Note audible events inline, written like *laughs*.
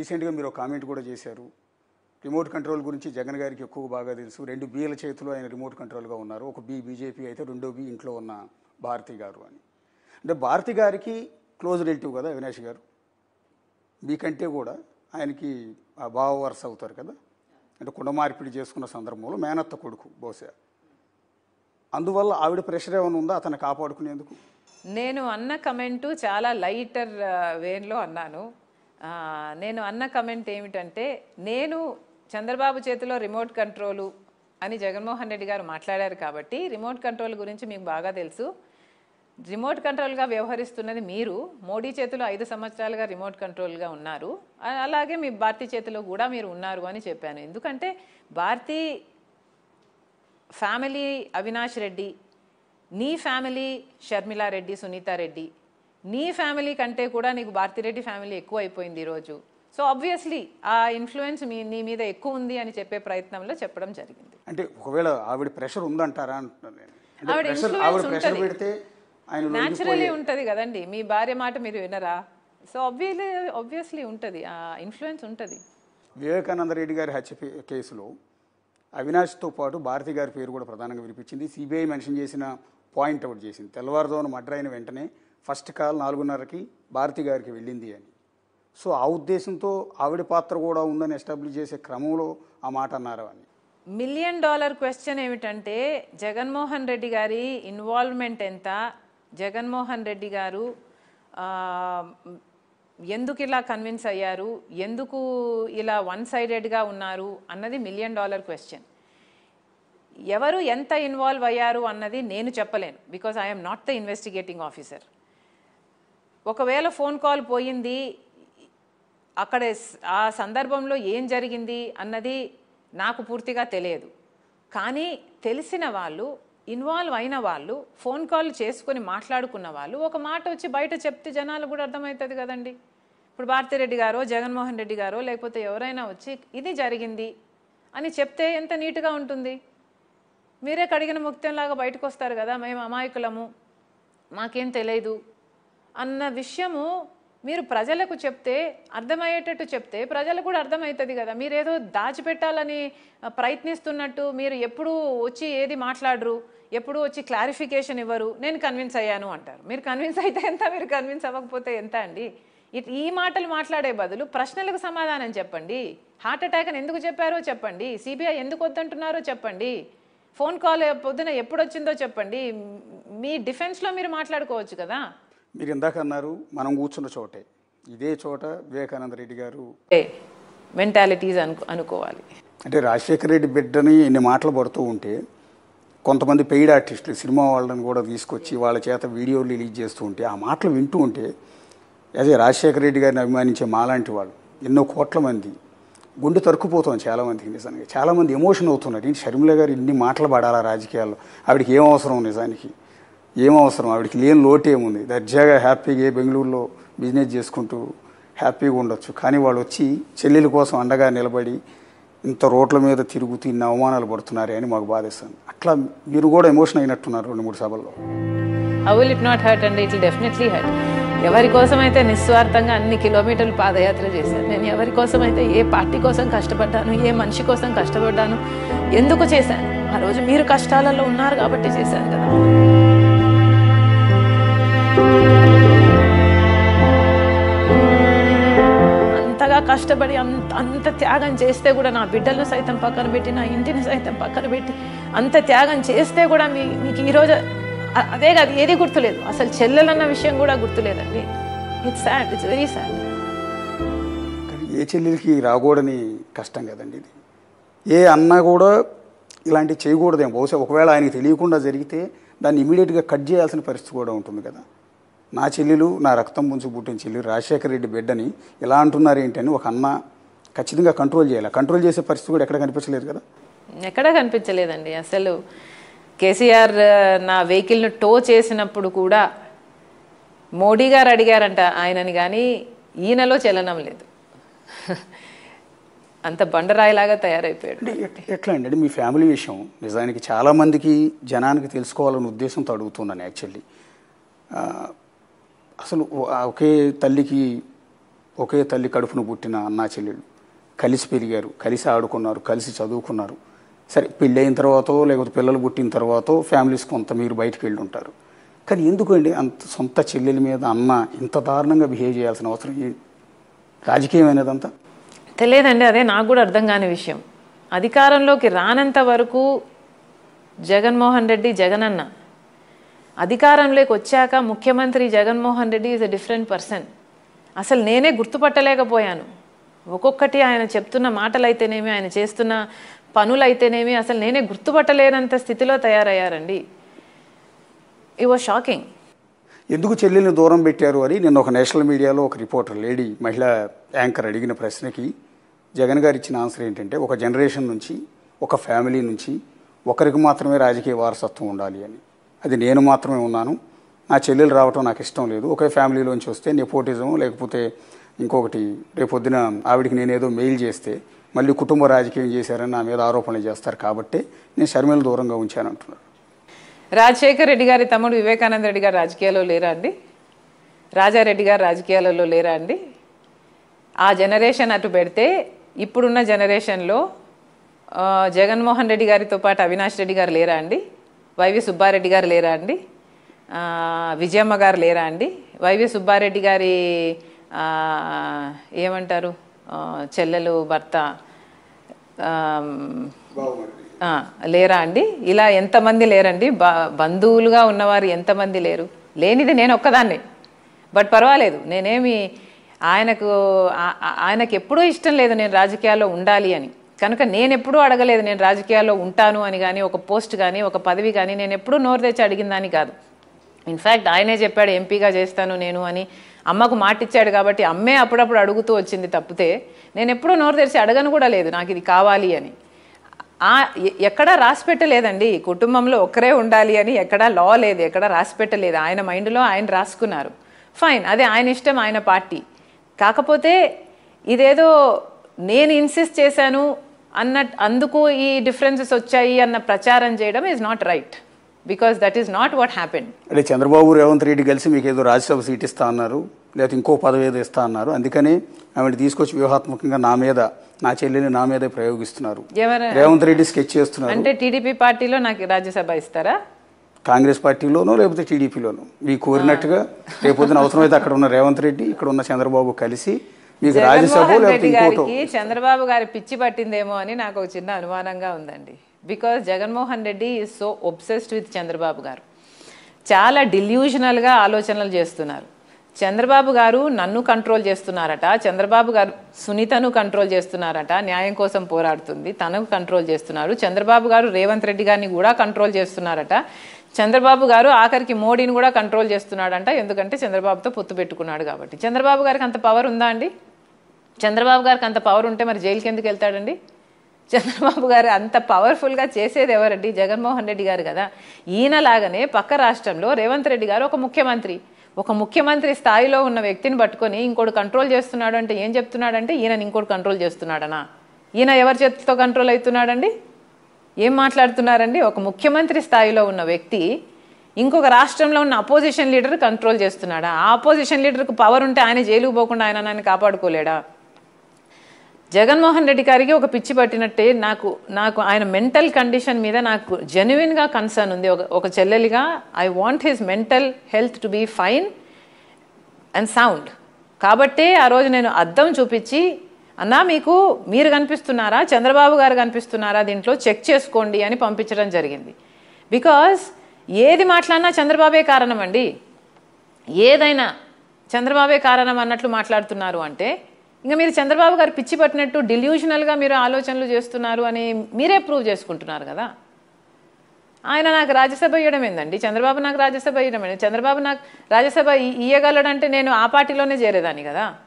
రీసెంట్గా మీరు ఒక కామెంట్ కూడా చేశారు. రిమోట్ కంట్రోల్ గురించి జగన్ గారికి ఎక్కువ బాగా తెలుసు. రెండు బీల చేతిలో ఆయన రిమోట్ కంట్రోల్గా ఉన్నారు. ఒక బి బీజేపీ అయితే రెండో బి ఇంట్లో ఉన్న భారతి గారు అని. అంటే భారతి గారికి క్లోజ్ రిలేటివ్ కదా అవినాష్ గారు. మీకంటే కూడా ఆయనకి ఆ బావ వరుస అవుతారు కదా. అంటే కుండ మార్పిడి చేసుకున్న సందర్భంలో మేనత్త కొడుకు బహుశా. అందువల్ల ఆవిడ ప్రెషర్ ఏమైనా ఉందా? అతను కాపాడుకునేందుకు? నేను అన్న కమెంటు చాలా లైటర్ వేన్లో అన్నాను. నేను అన్న కమెంట్ ఏమిటంటే నేను చంద్రబాబు చేతిలో రిమోట్ కంట్రోలు అని జగన్మోహన్ రెడ్డి గారు మాట్లాడారు కాబట్టి రిమోట్ కంట్రోల్ గురించి మీకు బాగా తెలుసు. రిమోట్ కంట్రోల్గా వ్యవహరిస్తున్నది మీరు. మోడీ చేతిలో ఐదు సంవత్సరాలుగా రిమోట్ కంట్రోల్గా ఉన్నారు. అలాగే మీ భారతీ చేతిలో కూడా మీరు ఉన్నారు అని చెప్పాను. ఎందుకంటే భారతీ ఫ్యామిలీ అవినాష్ రెడ్డి నీ ఫ్యామిలీ షర్మిలారెడ్డి సునీతారెడ్డి రెడ్డి నీ ఫ్యామిలీ కంటే కూడా నీకు భారతిరెడ్డి ఫ్యామిలీ ఎక్కువ అయిపోయింది ఈరోజు సో ఆబ్వియస్లీ ఆ ఇన్ఫ్లుయెన్స్ మీ నీ మీద ఎక్కువ ఉంది అని చెప్పే ప్రయత్నంలో చెప్పడం జరిగింది. అంటే ఒకవేళ ఆవిడ ప్రెషర్ ఉందంటారా ఆవిడ ఉంటది. న్యాచురలీ కదండి. మీ భార్య మాట మీరు వినరా? సో ఆబ్వియస్లీ ఆబ్వియస్లీ ఉంటుంది. ఆ ఇన్ఫ్లుయెన్స్ ఉంటుంది. వివేకానంద రెడ్డి గారి హత్య కేసులో అవినాష్తో పాటు భారతి గారి పేరు కూడా ప్రధానంగా వినిపించింది. సిబిఐ మెన్షన్ చేసిన పాయింట్ అవుట్ చేసింది. తెల్లవారుజామున మర్డర్ అయిన వెంటనే ఫస్ట్ కాల్ నాలుగున్నరకి భారతి గారికి వెళ్ళింది అని. సో ఆ ఉద్దేశంతో ఆవిడ పాత్ర కూడా ఉందని ఎస్టాబ్లిష్ చేసే క్రమంలో ఆ మాట అన్నారు అని మిలియన్ డాలర్ క్వశ్చన్ ఏమిటంటే జగన్మోహన్ రెడ్డి గారి ఇన్వాల్వ్మెంట్ ఎంత? జగన్మోహన్ రెడ్డి గారు ఎందుకు ఇలా కన్విన్స్ అయ్యారు? ఎందుకు ఇలా వన్ సైడెడ్గా ఉన్నారు? అన్నది మిలియన్ డాలర్ క్వశ్చన్. ఎవరు ఎంత ఇన్వాల్వ్ అయ్యారు అన్నది నేను చెప్పలేను because I'm not the investigating officer. ఒకవేళ ఫోన్ కాల్ పోయింది అక్కడ ఆ సందర్భంలో ఏం జరిగింది అన్నది నాకు పూర్తిగా తెలియదు. కానీ తెలిసిన వాళ్ళు ఇన్వాల్వ్ అయిన వాళ్ళు ఫోన్ కాల్ చేసుకొని మాట్లాడుకున్న వాళ్ళు ఒక మాట వచ్చి బయట చెప్తే జనాలు కూడా అర్థమవుతుంది కదండి. ఇప్పుడు భారతిరెడ్డి గారో జగన్మోహన్ రెడ్డి గారో లేకపోతే ఎవరైనా వచ్చి ఇది జరిగింది అని చెప్తే ఎంత నీట్గా ఉంటుంది? మీరే కడిగిన ముక్తంలాగా బయటకు వస్తారు కదా మేము అమాయకులము మాకేం తెలియదు అన్న విషయము మీరు ప్రజలకు చెప్తే అర్థమయ్యేటట్టు చెప్తే ప్రజలకు కూడా అర్థమవుతుంది కదా. మీరేదో దాచిపెట్టాలని ప్రయత్నిస్తున్నట్టు మీరు ఎప్పుడు వచ్చి ఏది మాట్లాడరు ఎప్పుడు వచ్చి క్లారిఫికేషన్ ఇవ్వరు. నేను కన్విన్స్ అయ్యాను అంటారు. మీరు కన్విన్స్ అయితే ఎంత మీరు కన్విన్స్ అవ్వకపోతే ఎంత అండి? ఇట్ ఈ మాటలు మాట్లాడే బదులు ప్రశ్నలకు సమాధానం చెప్పండి. హార్ట్ అటాక్ అని ఎందుకు చెప్పారో చెప్పండి. సిబిఐ ఎందుకు వద్దంటున్నారో చెప్పండి. ఫోన్ కాల్ పొద్దున ఎప్పుడు వచ్చిందో చెప్పండి. మీ డిఫెన్స్లో మీరు మాట్లాడుకోవచ్చు కదా. మీరు ఇందాక అన్నారు మనం కూర్చున్న చోటే. ఇదే చోట వివేకానంద రెడ్డి గారు మెంటాలిటీస్ అను అనుకోవాలి. అంటే రాజశేఖర రెడ్డి బిడ్డని ఇన్ని మాటలు పడుతూ ఉంటే కొంతమంది పెయిడ్ ఆర్టిస్టులు సినిమా వాళ్ళని కూడా తీసుకొచ్చి వాళ్ళ చేత వీడియోలు రిలీజ్ చేస్తూ ఉంటే ఆ మాటలు వింటూ ఉంటే అదే రాజశేఖర రెడ్డి గారిని అభిమానించే మాలాంటి వాళ్ళు ఎన్నో కోట్ల మంది గుండె తరుక్కుపోతుంది చాలామందికి నిజానికి. చాలామంది ఎమోషన్ అవుతున్నారు. ఏంటి షర్మిల గారు ఇన్ని మాటలు పడాలా రాజకీయాల్లో? ఆవిడకి ఏం అవసరం నిజానికి? ఏం అవసరం ఆవిడకి లేని లోటు ఏముంది? దర్జాగా హ్యాపీగా బెంగళూరులో బిజినెస్ చేసుకుంటూ హ్యాపీగా ఉండొచ్చు. కానీ వాళ్ళు వచ్చి చెల్లెల కోసం అండగా నిలబడి ఇంత రోడ్ల మీద తిరుగుతూ ఇన్ని అవమానాలు పడుతున్నారే అని మాకు బాధేస్తాను అట్లా మీరు కూడా ఎమోషన్ అయినట్టున్నారు రెండు మూడు సభల్లో. How will it not hurt అండి ఇట్ డెఫినెట్లీ హర్ట్ ఎవరి కోసం అయితే నిస్వార్థంగా అన్ని కిలోమీటర్లు పాదయాత్ర చేశాను నేను ఎవరి కోసం అయితే ఏ పార్టీ కోసం కష్టపడ్డాను ఏ మనిషి కోసం కష్టపడ్డాను ఎందుకు చేశాను? ఆ రోజు మీరు కష్టాలలో ఉన్నారు కాబట్టి చేశాను కదా. అంతగా కష్టపడి అంత అంత త్యాగం చేస్తే కూడా నా బిడ్డలను సైతం పక్కన పెట్టి నా ఇంటిని సైతం పక్కన పెట్టి అంత త్యాగం చేస్తే కూడా మీ మీకు ఈరోజు అదే కాదు ఏది గుర్తులేదు. అసలు చెల్లెలన్న విషయం కూడా గుర్తులేదండి. It's sad it's very sad కానీ ఏ చెల్లెలకి రాకూడని కష్టం కదండి ఇది. ఏ అన్న కూడా ఇలాంటివి చేయకూడదేమో. బహుశా ఒకవేళ ఆయనకి తెలియకుండా జరిగితే దాన్ని ఇమీడియట్గా కట్ చేయాల్సిన పరిస్థితి కూడా ఉంటుంది కదా. నా చెల్లెలు నా రక్తం పుంచు పుట్టిన చెల్లెలు రాజశేఖర రెడ్డి బిడ్డని ఎలా అంటున్నారు ఏంటని ఒక అన్న ఖచ్చితంగా కంట్రోల్ చేయాలి. కంట్రోల్ చేసే పరిస్థితి కూడా ఎక్కడ కనిపించలేదు కదా? ఎక్కడా కనిపించలేదండి. అసలు కేసీఆర్ నా వెహికల్ను టో చేసినప్పుడు కూడా మోడీ గారు అడిగారంట ఆయనని కానీ ఈయనలో చలనం లేదు. *laughs* అంత బండరాయిలాగా తయారైపోయాడు. ఎట్లా అండి? మీ ఫ్యామిలీ విషయం నిజానికి చాలామందికి జనానికి తెలుసుకోవాలనే ఉద్దేశంతో అడుగుతున్నాను యాక్చువల్లీ. అసలు ఒకే తల్లికి ఒకే తల్లి కడుపును పుట్టిన అన్నా చెల్లెళ్ళు. కలిసి పెరిగారు కలిసి ఆడుకున్నారు కలిసి చదువుకున్నారు. సరే పెళ్ళైన తర్వాత లేకపోతే పిల్లలు పుట్టిన తర్వాత ఫ్యామిలీస్ కొంత మీరు బయటికి వెళ్ళి ఉంటారు కానీ ఎందుకండి అంత సొంత చెల్లెల మీద అన్న ఇంత దారుణంగా బిహేవ్ చేయాల్సిన అవసరం ఏంటి రాజకీయమైనదంతా? తెలియదండి అదే నాకు కూడా అర్థం కాని విషయం. అధికారంలోకి రానంత వరకు జగన్మోహన్ రెడ్డి జగనన్న. అధికారంలోకి వచ్చాక ముఖ్యమంత్రి Jaganmohan Reddy is a different person అసలు నేనే గుర్తుపట్టలేకపోయాను. ఒక్కొక్కటి ఆయన చెప్తున్న మాటలైతేనేమి ఆయన చేస్తున్న పనులైతేనేమి అసలు నేనే గుర్తుపట్టలేనంత స్థితిలో తయారయ్యారండి. ఈ వాజ్ షాకింగ్ ఎందుకు చెల్లెల్ని దూరం పెట్టారు అని నిన్న ఒక నేషనల్ మీడియాలో ఒక రిపోర్టర్ లేడీ మహిళా యాంకర్ అడిగిన ప్రశ్నకి జగన్ గారు ఇచ్చిన ఆన్సర్ ఏంటంటే ఒక జనరేషన్ నుంచి ఒక ఫ్యామిలీ నుంచి ఒకరికి మాత్రమే రాజకీయ వారసత్వం ఉండాలి అని. అది నేను మాత్రమే ఉన్నాను. నా చెల్లెలు రావటం నాకు ఇష్టం లేదు. ఒకే ఫ్యామిలీలోంచి వస్తే నెపోటిజం లేకపోతే ఇంకొకటి రేపొద్దున ఆవిడికి నేనేదో మెయిల్ చేస్తే మళ్ళీ కుటుంబ రాజకీయం చేశారని నా మీద ఆరోపణలు చేస్తారు కాబట్టి నేను షర్మిల దూరంగా ఉంచాను అంటున్నాను రాజశేఖర్ రెడ్డి గారి తమ్ముడు వివేకానంద రెడ్డి గారు రాజకీయాల్లో లేరా అండి? రాజారెడ్డి గారు రాజకీయాలలో లేరా అండి? ఆ జనరేషన్ అటు పెడితే ఇప్పుడున్న జనరేషన్లో జగన్మోహన్ రెడ్డి గారితో పాటు అవినాష్ రెడ్డి గారు లేరా అండి? వైవి సుబ్బారెడ్డి గారు లేరా అండి? విజయమ్మ గారు లేరా అండి? వైవి సుబ్బారెడ్డి గారి ఏమంటారు? చెల్లెలు భర్త లేరా అండి? ఇలా ఎంతమంది లేరండి? బ- బంధువులుగా ఉన్నవారు ఎంతమంది లేరు? లేనిది నేను ఒక్కదాన్నే. బట్ పర్వాలేదు నేనేమి ఆయనకు ఆయనకు ఎప్పుడూ ఇష్టం లేదు నేను రాజకీయాల్లో ఉండాలి అని. కనుక నేను ఎప్పుడూ అడగలేదు నేను రాజకీయాల్లో ఉంటాను అని కానీ ఒక పోస్ట్ కానీ ఒక పదవి కానీ నేను ఎప్పుడూ నోరు తెచ్చి అడిగిందని కాదు. ఇన్ఫ్యాక్ట్ ఆయనే చెప్పాడు ఎంపీగా చేస్తాను నేను అని. అమ్మకు మాటిచ్చాడు కాబట్టి అమ్మే అప్పుడప్పుడు అడుగుతూ వచ్చింది తప్పితే నేను ఎప్పుడూ నోరు తెరిచి అడగను కూడా లేదు నాకు ఇది కావాలి అని. ఆ ఎక్కడా రాసి పెట్టలేదండి. కుటుంబంలో ఒక్కరే ఉండాలి అని ఎక్కడా లా లేదు ఎక్కడా రాసి పెట్టలేదు. ఆయన మైండ్లో ఆయన రాసుకున్నారు. ఫైన్ అదే ఆయన ఇష్టం ఆయన పార్టీ. కాకపోతే ఇదేదో నేను ఇన్సిస్ట్ చేశాను అన్న అందుకు ఈ డిఫరెన్సెస్ వచ్చాయి అన్న ప్రచారం చేయడం is not right because that is not what happen అంటే చంద్రబాబు రేవంత్ రెడ్డి కలిసి మీకు ఏదో రాజ్యసభ సీట్ ఇస్తా అన్నారు లేకపోతే ఇంకో పదవి ఏదో ఇస్తా అన్నారు అందుకని ఆమెను తీసుకొచ్చి వ్యూహాత్మకంగా నా మీద నా చెల్లెని నా మీదే ప్రయోగిస్తున్నారు. రేవంత్ రెడ్డి స్కెచ్ చేస్తున్నారు. అంటే టీడీపీ పార్టీలో నాకు రాజ్యసభ ఇస్తారా? కాంగ్రెస్ పార్టీలోనో లేకపోతే టీడీపీలోనో? మీకు కోరినట్టుగా రేపొద్దున అవసరమైతే అక్కడ ఉన్న రేవంత్ రెడ్డి ఇక్కడ ఉన్న చంద్రబాబు కలిసి మీకు రాజ్యసభ చంద్రబాబు గారి పిచ్చి పట్టిందేమో అని నాకు ఒక చిన్న అనుమానంగా ఉందండి. Because Jaganmohan Reddy is so obsessed with Chandrababu గారు. చాలా డిల్యూషనల్గా ఆలోచనలు చేస్తున్నారు. చంద్రబాబు గారు నన్ను కంట్రోల్ చేస్తున్నారట చంద్రబాబు గారు సునీతను కంట్రోల్ చేస్తున్నారట న్యాయం కోసం పోరాడుతుంది తనకు కంట్రోల్ చేస్తున్నారు చంద్రబాబు గారు రేవంత్ రెడ్డి గారిని కూడా కంట్రోల్ చేస్తున్నారట చంద్రబాబు గారు ఆఖరికి మోడీని కూడా కంట్రోల్ చేస్తున్నాడంట ఎందుకంటే చంద్రబాబుతో పొత్తు పెట్టుకున్నాడు కాబట్టి. చంద్రబాబు గారికి అంత పవర్ ఉందా అండి? చంద్రబాబు గారికి అంత పవర్ ఉంటే మరి జైలుకి ఎందుకు వెళ్తాడండి? చంద్రబాబు గారు అంత పవర్ఫుల్గా చేసేది ఎవరండి? జగన్మోహన్ రెడ్డి గారు కదా. ఈయనలాగానే పక్క రాష్ట్రంలో రేవంత్ రెడ్డి గారు ఒక ముఖ్యమంత్రి. ఒక ముఖ్యమంత్రి స్థాయిలో ఉన్న వ్యక్తిని పట్టుకొని ఇంకోటి కంట్రోల్ చేస్తున్నాడు అంటే ఏం చెప్తున్నాడంటే ఈయన ఇంకోటి కంట్రోల్ చేస్తున్నాడనా? ఈయన ఎవరి చేతితో కంట్రోల్ అవుతున్నాడండి? ఏం మాట్లాడుతున్నారండి? ఒక ముఖ్యమంత్రి స్థాయిలో ఉన్న వ్యక్తి ఇంకొక రాష్ట్రంలో ఉన్న అపోజిషన్ లీడర్ కంట్రోల్ చేస్తున్నాడా? ఆ అపోజిషన్ లీడర్కు పవర్ ఉంటే ఆయన జైలుకు పోకుండా ఆయన నన్ను కాపాడుకోలేడా? జగన్మోహన్ రెడ్డి గారికి ఒక పిచ్చి పట్టినట్టే నాకు నాకు ఆయన మెంటల్ కండిషన్ మీద నాకు జెన్యున్గా కన్సర్న్ ఉంది. ఒక ఒక చెల్లెలిగా I want his mental health to be fine and sound కాబట్టే ఆ రోజు నేను అద్దం చూపించి అన్నా మీకు మీరు కనిపిస్తున్నారా? చంద్రబాబు గారు కనిపిస్తున్నారా? దీంట్లో చెక్ చేసుకోండి అని పంపించడం జరిగింది. బికాస్ ఏది మాట్లాడినా చంద్రబాబే కారణం అండి. ఏదైనా చంద్రబాబే కారణం అన్నట్లు మాట్లాడుతున్నారు అంటే ఇంకా మీరు చంద్రబాబు గారు పిచ్చి పట్టినట్టు డిల్యూషనల్గా మీరు ఆలోచనలు చేస్తున్నారు అని మీరే ప్రూవ్ చేసుకుంటున్నారు కదా? ఆయన నాకు రాజ్యసభ ఇవ్వడమేందండి చంద్రబాబు నాకు రాజ్యసభ ఇవ్వడమే చంద్రబాబు నాకు రాజ్యసభ ఇయ్యగలడంటే నేను ఆ పార్టీలోనే చేరేదాన్ని కదా?